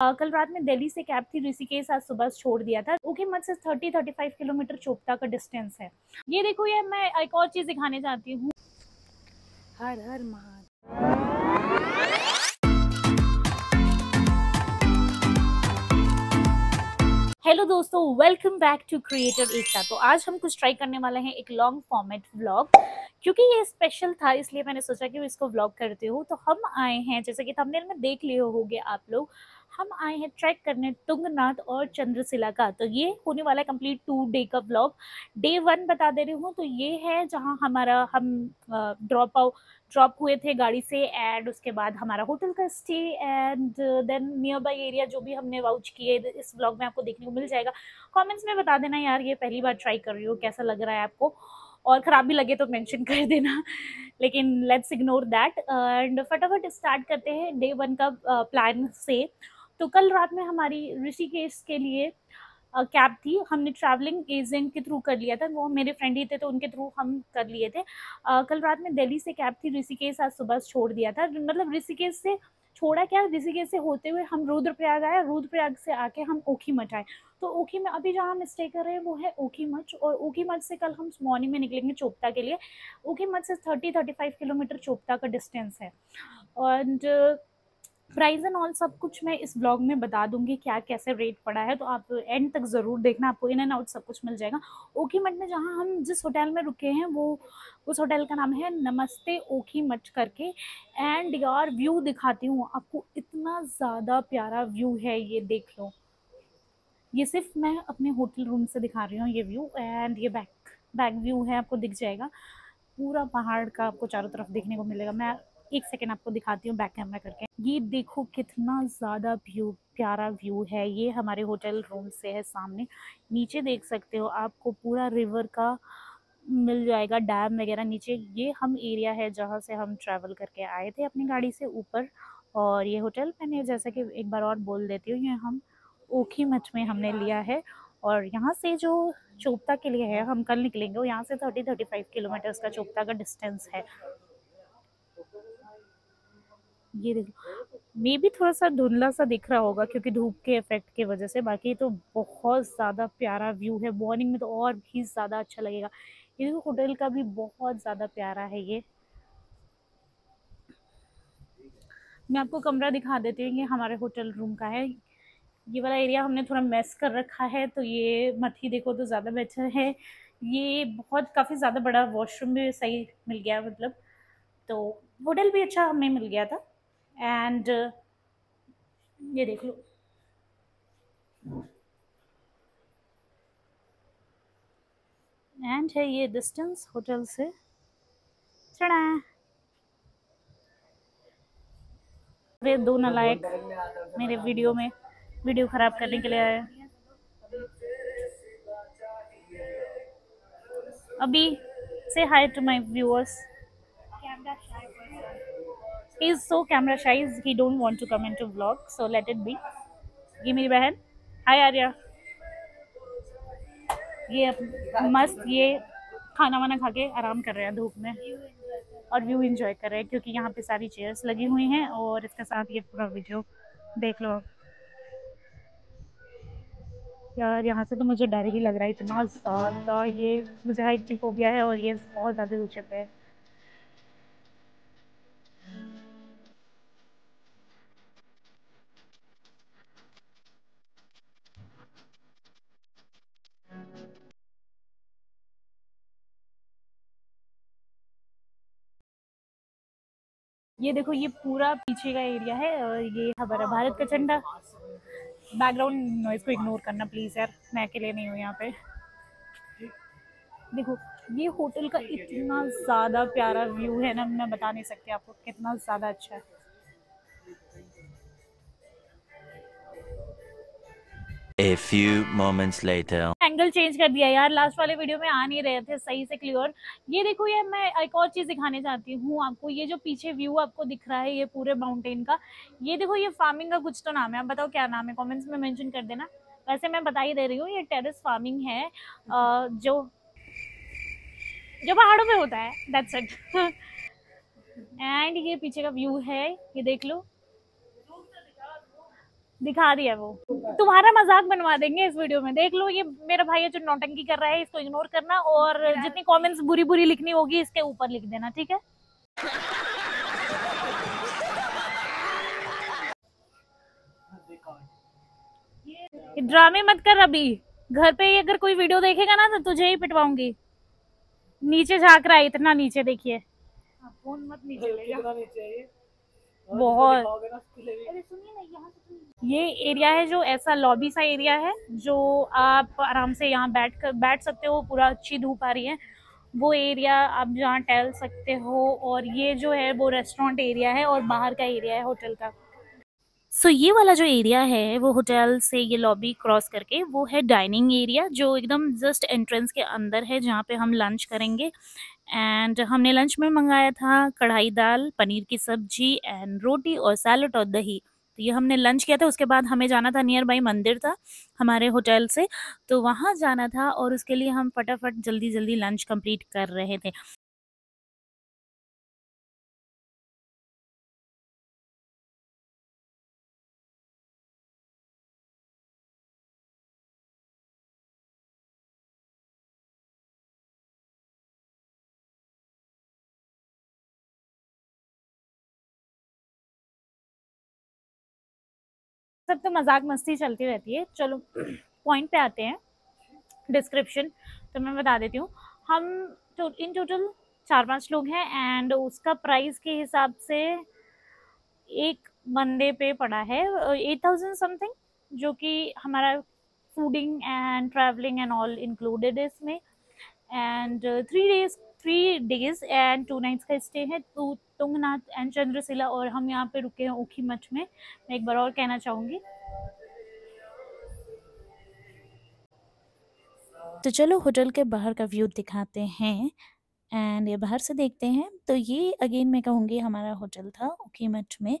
Uh, कल रात में दिल्ली से कैब थी ऋषिकेश आज सुबह छोड़ दिया था। ओके मत से thirty thirty five kilometre Chopta का डिस्टेंस है। ये देखो ये मैं एक और चीज़ दिखाने चाहती हूँ। हर हर महादेव हेलो दोस्तों welcome back to creator Ekta तो आज हम कुछ ट्राई करने वाले हैं एक लॉन्ग फॉर्मेट व्लॉग क्योंकि ये स्पेशल था इसलिए मैंने सोचा कि इसको व्लॉग करते हो। तो हम आए हैं जैसे कि थंबनेल में देख लिए होगे आप लोग। हम आए हैं ट्रैक करने तुंगनाथ और चंद्रशिला का। तो ये होने वाला है कंप्लीट टू डे का ब्लॉग डे वन बता दे रही हूँ तो ये है जहाँ हमारा हम ड्रॉप आउट ड्रॉप हुए थे गाड़ी से एंड उसके बाद हमारा होटल का stay and then nearby area जो भी हमने वाउच किए, इस ब्लॉग में आपको देखने को मिल जाएगा। कमेंट्स में बता देना यार, ये पहली बार ट्राई कर रही हो, कैसा लग रहा है आपको? और ख़राब भी लगे तो मेंशन कर देना। लेकिन लेट्स इग्नोर दैट एंड फटाफट स्टार्ट करते हैं डे वन का प्लान से। तो कल रात में हमारी ऋषिकेश के लिए कैब थी। हमने ट्रैवलिंग एजेंट के थ्रू कर लिया था। वो मेरे फ्रेंड ही थे तो उनके थ्रू हम कर लिए थे। uh, कल रात में दिल्ली से कैब थी ऋषिकेश आज सुबह छोड़ दिया था। मतलब ऋषिकेश से छोड़ा क्या? ऋषिकेश से होते हुए हम रुद्रप्रयाग आए। रुद्रप्रयाग से आके हम ओखी मठ आए। तो ओखी में अभी जहाँ हम स्टे कर रहे हैं वो है ओखी मठ और ओखी मठ से कल हम मॉर्निंग में निकलेंगे चोपता के लिए। ओखी मठ से thirty thirty five kilometre Chopta का डिस्टेंस है। और प्राइस एंड ऑल सब कुछ मैं इस ब्लॉग में बता दूँगी क्या कैसे रेट पड़ा है तो आप एंड तक ज़रूर देखना, आपको इन एंड आउट सब कुछ मिल जाएगा। ओखी मठ में जहाँ हम जिस होटल में रुके हैं, वो, उस होटल का नाम है नमस्ते ओखी मठ करके एंड यार व्यू दिखाती हूँ, आपको इतना ज़्यादा प्यारा व्यू है ये देख लो। ये सिर्फ़ मैं अपने होटल रूम से दिखा रही हूँ ये व्यू एंड ये बैक बैक व्यू है, आपको दिख जाएगा। पूरा पहाड़ का आपको चारों तरफ़ देखने को मिलेगा। मैं एक सेकेंड आपको दिखाती हूँ बैक कैमरा करके। ये देखो कितना ज़्यादा व्यू प्यारा व्यू है। ये हमारे होटल रूम से है सामने। नीचे देख सकते हो आपको पूरा रिवर का मिल जाएगा डैम वगैरह नीचे। ये हम एरिया है जहाँ से हम ट्रैवल करके आए थे अपनी गाड़ी से ऊपर। और ये होटल मैंने जैसा कि एक बार और बोल देती हूँ, ये हम ओखी मठ में हमने लिया है। और यहाँ से जो चोपता के लिए है, हम कल निकलेंगे यहाँ से थर्टी थर्टी फाइव किलोमीटर्स का चोपता का डिस्टेंस है। ये देखो मे भी थोड़ा सा धुंधला सा दिख रहा होगा क्योंकि धूप के इफ़ेक्ट की वजह से। बाकी तो बहुत ज़्यादा प्यारा व्यू है। मॉर्निंग में तो और भी ज़्यादा अच्छा लगेगा। ये देखो होटल का भी बहुत ज़्यादा प्यारा है ये। मैं आपको कमरा दिखा देती हूँ। ये हमारे होटल रूम का है। ये वाला एरिया हमने थोड़ा मेस कर रखा है तो ये मत ही देखो तो ज़्यादा बेटर है। ये बहुत काफ़ी ज़्यादा बड़ा वॉशरूम भी सही मिल गया मतलब। तो होटल भी अच्छा हमें मिल गया था। एंड ये देख लो। एंड है ये डिस्टेंस होटल से। चढ़ा। वे दो नलायक मेरे वीडियो में वीडियो ख़राब करने के लिए आए। अभी से hi to my viewers is so camera shy he don't want to come into vlog, so let it be. ये मेरी बहन हाय आर्या ये मस्त ये खाना वाना खा के आराम कर रहे हैं धूप में और व्यू एंजॉय कर रहे हैं क्योंकि यहाँ पे सारी चेयर्स लगी हुई हैं और इसके साथ ये पूरा वीडियो देख लो यार, यहाँ से तो मुझे डर ही लग रहा है इतना ज़्यादा। ये मुझे हाइट फोबिया है और ये बहुत ज़्यादा ऊँचे पे है। ये देखो, ये पूरा पीछे का एरिया है और ये हमारा भारत का झंडा। बैकग्राउंड नॉइज़ को इग्नोर करना प्लीज़ यार। मैं अकेले नहीं हूँ यहाँ पे। देखो, ये होटल का इतना ज़्यादा प्यारा व्यू है ना, मैं बता नहीं सकती आपको कितना ज़्यादा अच्छा है। A few moments later. Angle change कर दिया यार लास्ट वाले वीडियो में आ नहीं रहे थे सही से क्लियर ये देखो ये मैं एक और चीज़ दिखाने चाहती हूँ आपको। ये जो पीछे व्यू आपको दिख रहा है, ये पूरे माउंटेन का, ये देखो ये फ़ार्मिंग का कुछ तो नाम है। आप बताओ क्या नाम है? कमेंट्स में मेंशन कर देना। वैसे मैं बता ही दे रही हूँ, ये टेरेस फ़ार्मिंग है जो जो पहाड़ों में होता है। एंड ये पीछे का व्यू है, ये देख लो। दिखा दिया वो। तुम्हारा मज़ाक बनवा देंगे इस वीडियो में। देख लो ये मेरा भाई है जो नौटंकी कर रहा है इसको इग्नोर करना और जितनी कमेंट्स बुरी बुरी लिखनी होगी इसके ऊपर लिख देना ठीक है? ड्रामे मत कर अभी। घर पे अगर कोई वीडियो देखेगा ना तो तुझे ही पिटवाऊँगी। नीचे झाक रहा है इतना नीचे देखिए। फ़ोन मत नीचे ले बहुत। ये एरिया है जो ऐसा लॉबी सा एरिया है जो आप आराम से यहाँ बैठ कर बैठ सकते हो पूरा अच्छी धूप आ रही है। वो एरिया आप जहाँ टहल सकते हो और ये जो है वो रेस्टोरेंट एरिया है और बाहर का एरिया है होटल का। सो so, ये वाला जो एरिया है वो होटल से ये लॉबी क्रॉस करके वो है डाइनिंग एरिया जो एकदम जस्ट एंट्रेंस के अंदर है जहाँ पे हम लंच करेंगे। एंड हमने लंच में मंगाया था कढ़ाई दाल पनीर की सब्ज़ी एंड रोटी और सैलड और दही। तो ये हमने लंच किया था, उसके बाद हमें जाना था नियर बाई मंदिर था, हमारे होटल से। तो वहाँ जाना था और उसके लिए हम फटाफट जल्दी जल्दी लंच कंप्लीट कर रहे थे। सब तो मज़ाक मस्ती चलती रहती है। चलो पॉइंट पे आते हैं। डिस्क्रिप्शन तो मैं बता देती हूँ। हम तो इन टोटल चार पाँच लोग हैं एंड उसका प्राइस के हिसाब से एक बंदे पे पड़ा है एट थाउज़ेंड समथिंग जो कि हमारा fooding and travelling and all included है इसमें। And three days three days and two nights का स्टे है। टू तुंगनाथ एंड चंद्रशिला और हम यहाँ पे रुके हैं ऊखी मठ में। मैं एक बार और कहना चाहूँगी। तो चलो होटल के बाहर का व्यू दिखाते हैं एंड ये बाहर से देखते हैं। तो ये अगेन मैं कहूँगी हमारा होटल था ऊखी मठ में।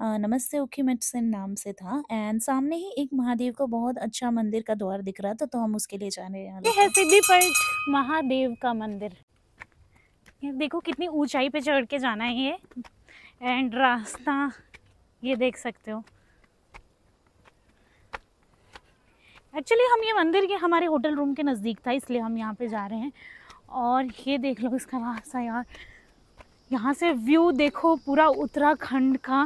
नमस्ते ऊखी मठ से नाम से था। एंड सामने ही एक महादेव का बहुत अच्छा मंदिर का द्वार दिख रहा था तो हम उसके लिए जाने ये है सिद्धि महादेव का मंदिर। देखो कितनी ऊंचाई पे चढ़ के जाना है ये। एंड रास्ता, ये देख सकते हो। एक्चुअली हम ये मंदिर के हमारे होटल रूम के नज़दीक था, इसलिए हम यहाँ पे जा रहे हैं। और ये देख लो इसका रास्ता यार। यहाँ से व्यू देखो, पूरा उत्तराखंड का।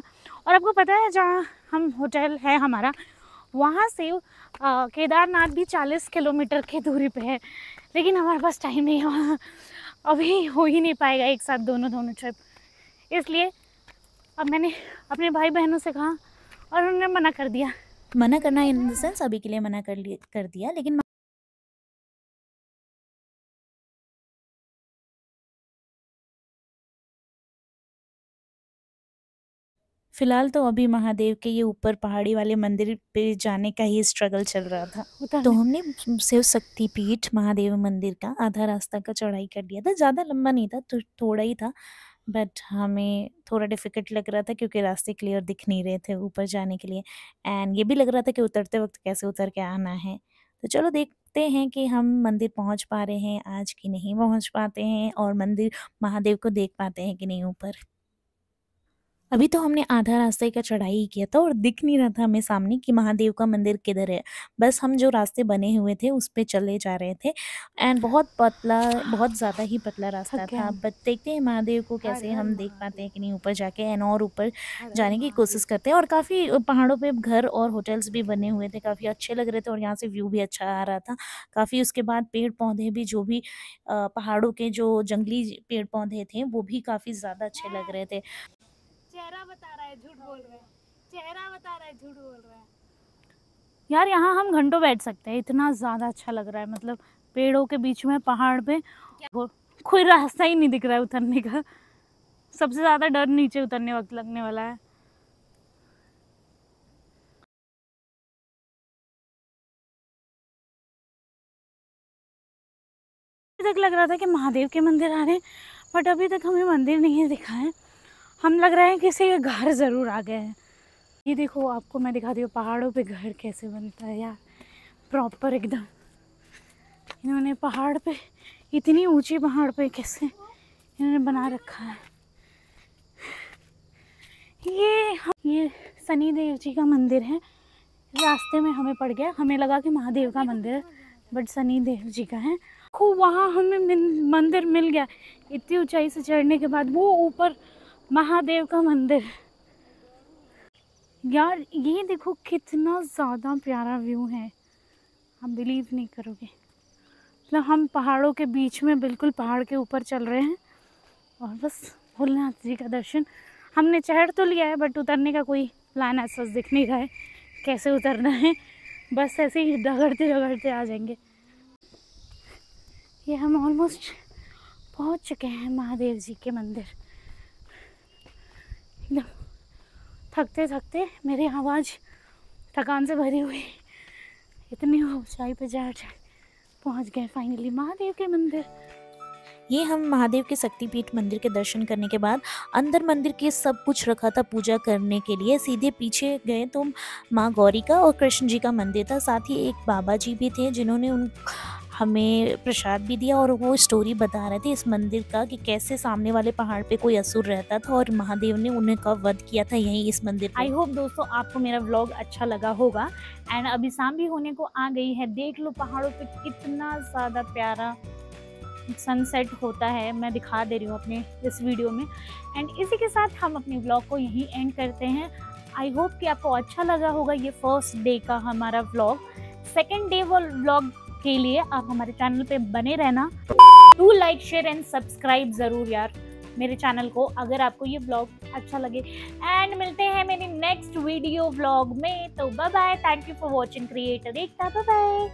और आपको पता है, जहाँ हम होटल है हमारा, वहाँ से केदारनाथ भी 40 किलोमीटर की दूरी पे है। लेकिन हमारे पास टाइम नहीं है अभी हो ही नहीं पाएगा एक साथ दोनों दोनों ट्रिप इसलिए अब मैंने अपने भाई बहनों से कहा और उन्होंने मना कर दिया। मना करना इन द सेंस अभी के लिए मना कर कर दिया, लेकिन फ़िलहाल तो अभी महादेव के ये ऊपर पहाड़ी वाले मंदिर पे जाने का ही स्ट्रगल चल रहा था। तो हमने शिव शक्ति पीठ महादेव मंदिर का आधा रास्ता का चढ़ाई कर दिया था। ज़्यादा लंबा नहीं था तो थोड़ा ही था बट हमें थोड़ा डिफ़िकल्ट लग रहा था क्योंकि रास्ते क्लियर दिख नहीं रहे थे ऊपर जाने के लिए। एंड ये भी लग रहा था कि उतरते वक्त कैसे उतर के आना है। तो चलो देखते हैं कि हम मंदिर पहुँच पा रहे हैं आज कि नहीं पहुँच पाते हैं और मंदिर महादेव को देख पाते हैं कि नहीं ऊपर। अभी तो हमने आधा रास्ते का चढ़ाई किया था और दिख नहीं रहा था हमें सामने कि महादेव का मंदिर किधर है। बस हम जो रास्ते बने हुए थे उस पर चले जा रहे थे। एंड बहुत पतला बहुत ज़्यादा ही पतला रास्ता था। बट देखते हैं महादेव को कैसे हम देख पाते हैं कि नहीं ऊपर जाके एंड और ऊपर जाने की कोशिश करते हैं। और काफ़ी पहाड़ों पर घर और होटल्स भी बने हुए थे काफ़ी अच्छे लग रहे थे और यहाँ से व्यू भी अच्छा आ रहा था। काफ़ी उसके बाद पेड़ पौधे भी जो भी पहाड़ों के जो जंगली पेड़ पौधे थे वो भी काफ़ी ज़्यादा अच्छे लग रहे थे। चेहरा बता रहा है झूठ बोल रहा है। चेहरा बता रहा है झूठ बोल रहा है। यार यहाँ हम घंटों बैठ सकते हैं इतना ज़्यादा अच्छा लग रहा है मतलब पेड़ों के बीच में पहाड़ पे कोई रास्ता ही नहीं दिख रहा है उतरने का। सबसे ज़्यादा डर नीचे उतरने वक्त लगने वाला है। तक लग रहा था कि महादेव के मंदिर आ रहे हैं बट अभी तक हमें मंदिर नहीं दिखा है। हम लग रहे हैं किसी के घर ज़रूर आ गए हैं। ये देखो, आपको मैं दिखाती हूँ पहाड़ों पे घर कैसे बनता है यार। प्रॉपर एकदम। इन्होंने पहाड़ पे, इतनी ऊँची पहाड़ पे कैसे इन्होंने बना रखा है। ये ये सनी देव जी का मंदिर है। रास्ते में हमें पड़ गया। हमें लगा कि महादेव का मंदिर है बट सनी देव जी का है। खूब वहाँ हमें मंदिर मिल गया। इतनी ऊंचाई से चढ़ने के बाद वो ऊपर महादेव का मंदिर। यार, ये देखो कितना ज़्यादा प्यारा व्यू है। आप बिलीव नहीं करोगे। मतलब हम पहाड़ों के बीच में बिल्कुल पहाड़ के ऊपर चल रहे हैं और बस भोलेनाथ जी का दर्शन। हमने चढ़ तो लिया है बट उतरने का कोई प्लान ऐसा दिख नहीं रहा है। कैसे उतरना है? बस ऐसे ही रगड़ते रगड़ते आ जाएँगे। ये हम ऑलमोस्ट पहुँच चुके हैं महादेव जी के मंदिर। थकते थकते मेरी आवाज़ थकान से भरी हुई। इतनी ऊंचाई पे जा पहुँच गए फाइनली महादेव के मंदिर। ये हम महादेव के शक्तिपीठ मंदिर के दर्शन करने के बाद अंदर मंदिर के सब कुछ रखा था पूजा करने के लिए। सीधे पीछे गए तो माँ गौरी का और कृष्ण जी का मंदिर था। साथ ही एक बाबा जी भी थे जिन्होंने उन हमें प्रसाद भी दिया और वो स्टोरी बता रहे थे इस मंदिर का कि कैसे सामने वाले पहाड़ पे कोई असुर रहता था और महादेव ने उन्हें कब वध किया था यहीं इस मंदिर आई होप दोस्तों आपको मेरा व्लॉग अच्छा लगा होगा। एंड अभी शाम भी होने को आ गई है। देख लो पहाड़ों पे कितना ज़्यादा प्यारा सनसेट होता है। मैं दिखा दे रही हूँ अपने इस वीडियो में। एंड इसी के साथ हम अपने व्लॉग को यहीं एंड करते हैं। आई होप कि आपको अच्छा लगा होगा ये फ़र्स्ट डे का हमारा व्लॉग सेकेंड डे व्लॉग के लिए आप हमारे चैनल पे बने रहना। To like share and subscribe ज़रूर यार मेरे चैनल को, अगर आपको ये ब्लॉग अच्छा लगे। एंड मिलते हैं मेरी नेक्स्ट वीडियो ब्लॉग में। तो bye bye thank you for watching creator Ekta bye